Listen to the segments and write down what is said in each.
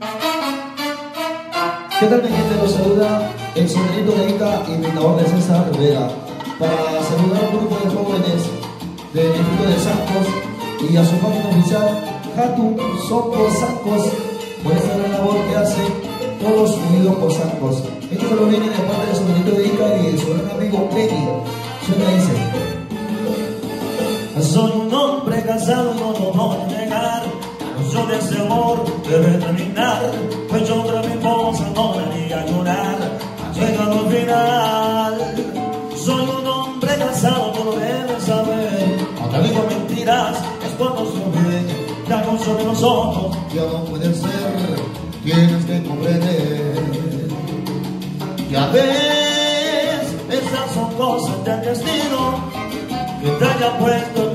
¿Qué tal mi gente? Los saluda el sobrino de Ica, imitador de César Rivera, para saludar a un grupo de jóvenes del distrito de Sancos y a su página oficial, Jatu Socos Sancos, por esta gran labor que hace todos unidos por Sancos. Esto lo viene de parte del sobrino de Ica y de su gran amigo Penny. Suena dice. Soy un hombre casado, no negar. No de ese amor debe terminar. Pues yo otra mi esposa no haría llorar. Llegado al final. Soy un hombre casado, tú lo saber. Cuando digo mentiras es cuando se olviden. Ya no son de nosotros. Ya no puede ser, tienes que comprender. Ya ves, esas son cosas del destino que te haya puesto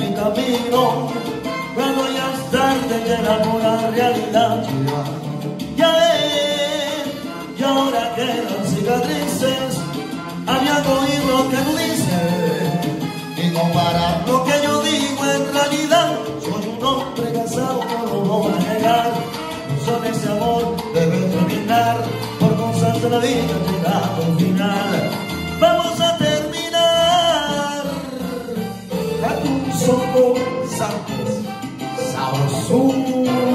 a la realidad. Ya ves, y ahora quedan cicatrices. Había oído lo que tú dices. Y compara Lo que yo digo en realidad, soy un hombre casado, no lo voy a negar. No soy ese amor, debe terminar. Por cosas la vida, llegado al final. Vamos a terminar. Jatu Socos our soul.